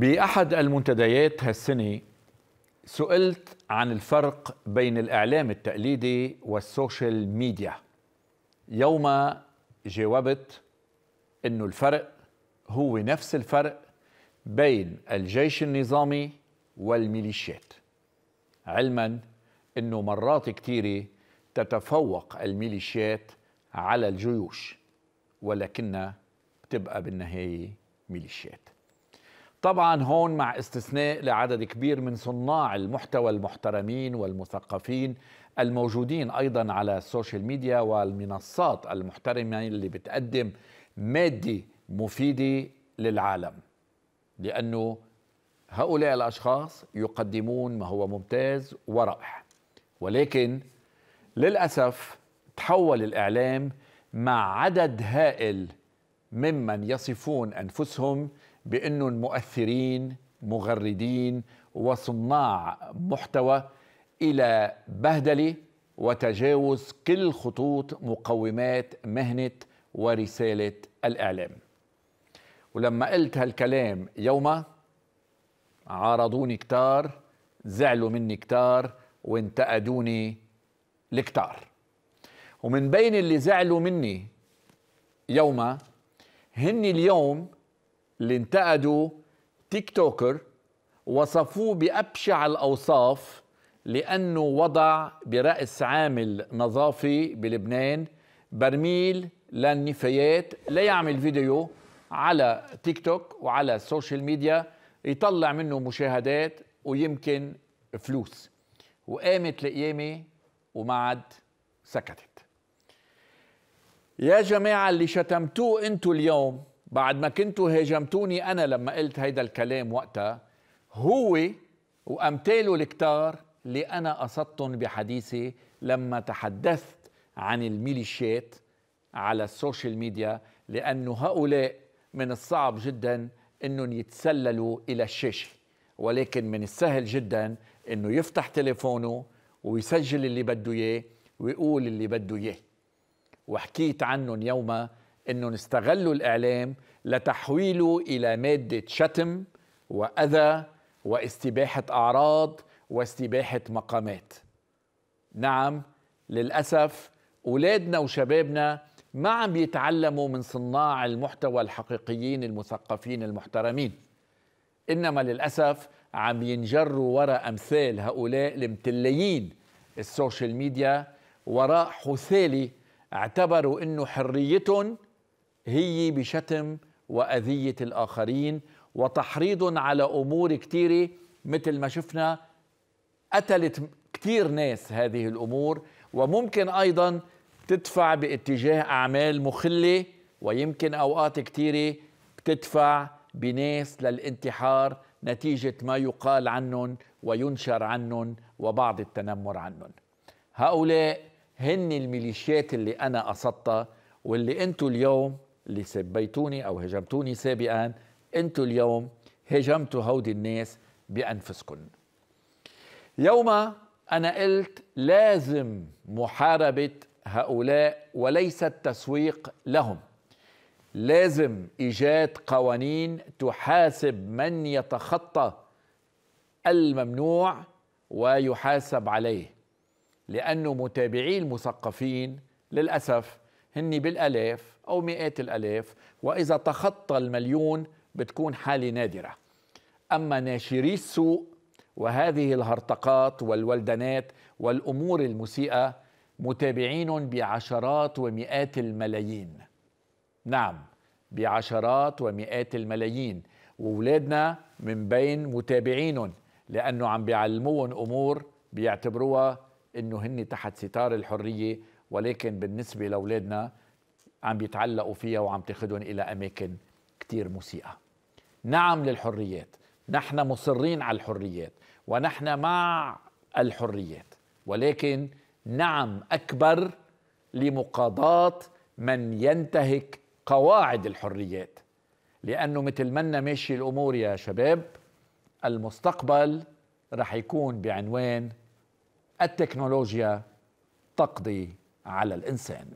بأحد المنتديات هالسنة سئلت عن الفرق بين الإعلام التقليدي وال social media. يوم جاوبت أنه الفرق هو نفس الفرق بين الجيش النظامي والميليشيات. علما أنه مرات كثيرة تتفوق الميليشيات على الجيوش ولكنها بتبقى بالنهاية ميليشيات. طبعا هون مع استثناء لعدد كبير من صناع المحتوى المحترمين والمثقفين الموجودين أيضا على السوشيال ميديا والمنصات المحترمة اللي بتقدم مادة مفيدة للعالم. لأنه هؤلاء الأشخاص يقدمون ما هو ممتاز ورائع. ولكن للأسف تحول الإعلام مع عدد هائل ممن يصفون أنفسهم بانهم مؤثرين مغردين وصناع محتوى إلى بهدلة وتجاوز كل خطوط مقومات مهنة ورسالة الإعلام. ولما قلت هالكلام يوما عارضوني كتار زعلوا مني كتار وانتقدوني الكتار ومن بين اللي زعلوا مني يوما هن اليوم اللي انتقدوا TikToker وصفوه بأبشع الأوصاف لأنه وضع برأس عامل نظافي بلبنان برميل للنفايات ليعمل فيديو على تيك توك وعلى ال social media يطلع منه مشاهدات ويمكن فلوس. وقامت القيامة وما عاد سكتت. يا جماعة اللي شتمتوه أنتوا اليوم بعد ما كنتوا هاجمتوني أنا لما قلت هيدا الكلام وقتها هو وأمثاله الكتار اللي أنا قصدتهم بحديثي لما تحدثت عن الميليشيات على ال social media لأنه هؤلاء من الصعب جدا أنهم يتسللوا إلى الشاشة. ولكن من السهل جدا أنه يفتح تليفونه ويسجل اللي بده إياه ويقول اللي بده إياه. وحكيت عنهم يوما إنهم استغلوا الإعلام لتحويله إلى مادة شتم وأذى واستباحة أعراض واستباحة مقامات. نعم للأسف أولادنا وشبابنا ما عم بيتعلموا من صناع المحتوى الحقيقيين المثقفين المحترمين. إنما للأسف عم ينجروا وراء أمثال هؤلاء المتليين السوشيال ميديا وراء حثالي اعتبروا إنه حريتهم هي بشتم وأذية الآخرين وتحريض على أمور كثيره مثل ما شفنا قتلت كثير ناس هذه الأمور وممكن أيضا تدفع باتجاه أعمال مخلة ويمكن أوقات كثيره بتدفع بناس للانتحار نتيجة ما يقال عنهم وينشر عنهم وبعض التنمر عنهم. هؤلاء هن الميليشيات اللي أنا قصدتها واللي أنتم اليوم اللي سبيتوني أو هجمتوني سابقا أنتم اليوم هجمتوا هودي الناس بانفسكم يوم أنا قلت لازم محاربة هؤلاء وليس التسويق لهم. لازم إيجاد قوانين تحاسب من يتخطى الممنوع ويحاسب عليه. لأنه متابعي المثقفين للأسف هن بالألاف أو مئات الألاف وإذا تخطى المليون بتكون حالة نادرة. أما ناشري السوء وهذه الهرطقات والولدنات والأمور المسيئة متابعين بعشرات ومئات الملايين. نعم بعشرات ومئات الملايين. وولادنا من بين متابعين لأنه عم بيعلمون أمور بيعتبروها إنه هن تحت ستار الحرية ولكن بالنسبة لأولادنا عم بيتعلقوا فيها وعم تاخذهم إلى أماكن كثير مسيئة. نعم للحريات، نحن مصرين على الحريات ونحن مع الحريات ولكن نعم أكبر لمقاضاة من ينتهك قواعد الحريات لأنه مثل ما ماشي الأمور يا شباب المستقبل رح يكون بعنوان التكنولوجيا تقضي على الإنسان.